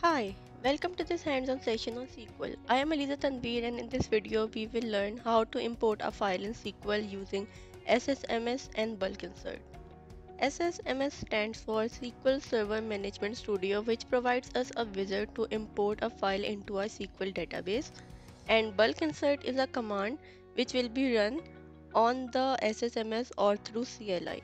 Hi, welcome to this hands-on session on SQL. I am Aliza Tanveer and in this video we will learn how to import a file in SQL using SSMS and bulk insert. SSMS stands for SQL Server Management Studio which provides us a wizard to import a file into our SQL database and bulk insert is a command which will be run on the SSMS or through CLI.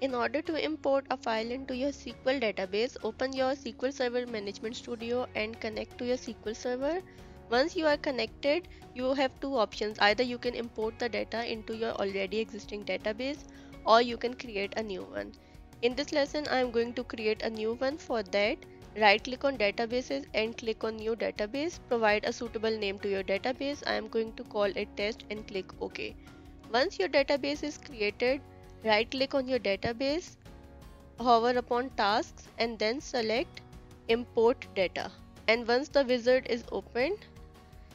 In order to import a file into your SQL database, open your SQL Server Management Studio and connect to your SQL Server. Once you are connected, you have two options. Either you can import the data into your already existing database or you can create a new one. In this lesson, I am going to create a new one. For that, right click on databases and click on new database. Provide a suitable name to your database. I am going to call it test and click OK. Once your database is created, right click on your database hover upon tasks and then select import data. And once the wizard is opened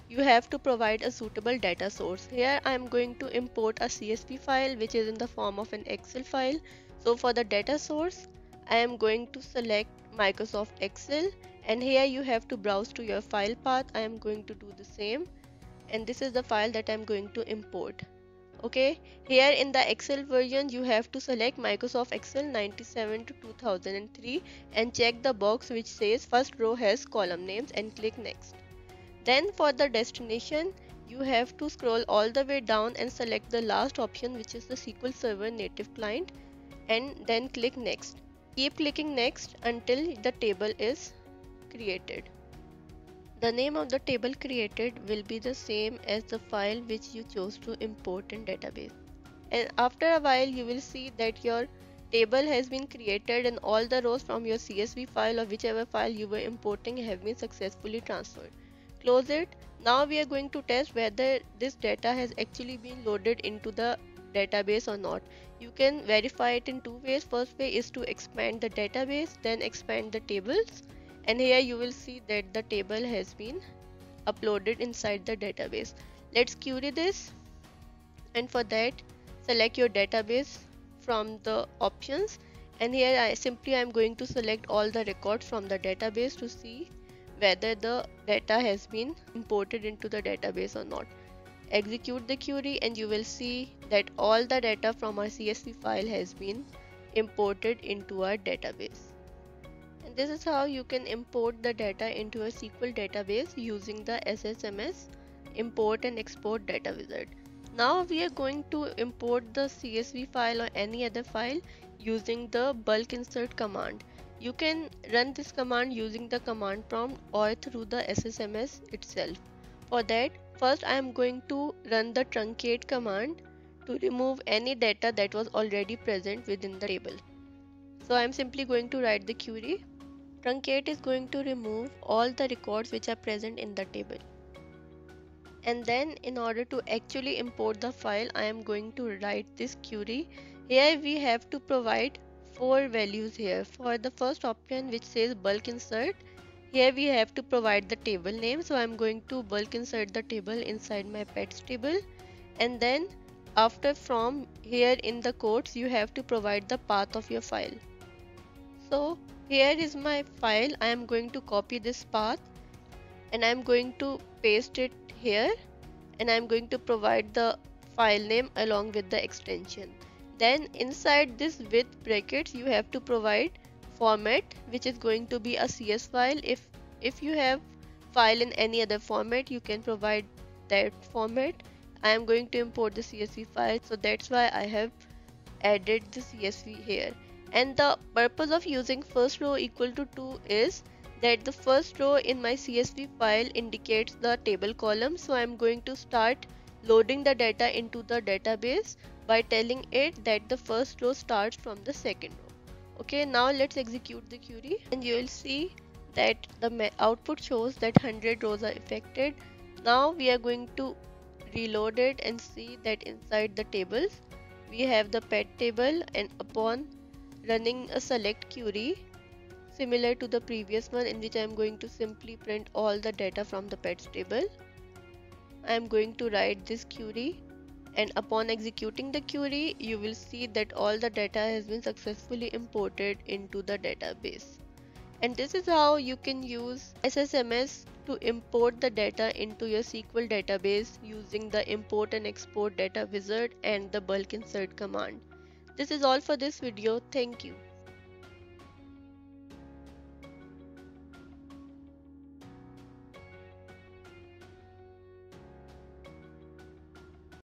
you have to provide a suitable data source. Here i am going to import a csv file which is in the form of an excel file. So for the data source i am going to select microsoft excel. And here you have to browse to your file path. I am going to do the same. And this is the file that i'm going to import okay here in the excel version you have to select microsoft excel 97 to 2003 and check the box which says first row has column names and click next. Then for the destination you have to scroll all the way down and select the last option which is the sql server native client and then click next. Keep clicking next until the table is created the name of the table created will be the same as the file which you chose to import in database. And after a while you will see that your table has been created and all the rows from your CSV file or whichever file you were importing have been successfully transferred. Close it. Now we are going to test whether this data has actually been loaded into the database or not. You can verify it in two ways. First way is to expand the database, then expand the tables and here you will see that the table has been uploaded inside the database. Let's query this. And for that select your database from the options. And here I simply I'm going to select all the records from the database to see whether the data has been imported into the database or not. Execute the query and you will see that all the data from our CSV file has been imported into our database this is how you can import the data into a SQL database using the SSMS import and export data wizard. Now we are going to import the CSV file or any other file using the bulk insert command. You can run this command using the command prompt or through the SSMS itself. For that, first I am going to run the truncate command to remove any data that was already present within the table. So I am simply going to write the query Truncate is going to remove all the records which are present in the table. And then in order to actually import the file, I am going to write this query. Here we have to provide four values here. For the first option which says bulk insert, here we have to provide the table name. So I'm going to bulk insert the table inside my pets table. And then after from here in the quotes, you have to provide the path of your file. So here is my file. I am going to copy this path and I am going to paste it here and I am going to provide the file name along with the extension. Then inside this with brackets you have to provide format which is going to be a CS file. If if you have file in any other format you can provide that format. I am going to import the CSV file. So that's why I have added the CSV here and the purpose of using first row equal to 2 is that the first row in my CSV file indicates the table column. So I'm going to start loading the data into the database by telling it that the first row starts from the second row. Okay now let's execute the query. And you will see that the output shows that 100 rows are affected. Now we are going to reload it and see that inside the tables we have the pet table and upon running a select query similar to the previous one in which I am going to simply print all the data from the pets table. I am going to write this query and upon executing the query you will see that all the data has been successfully imported into the database And this is how you can use SSMS to import the data into your SQL database using the import and export data wizard and the bulk insert command. This is all for this video. Thank you.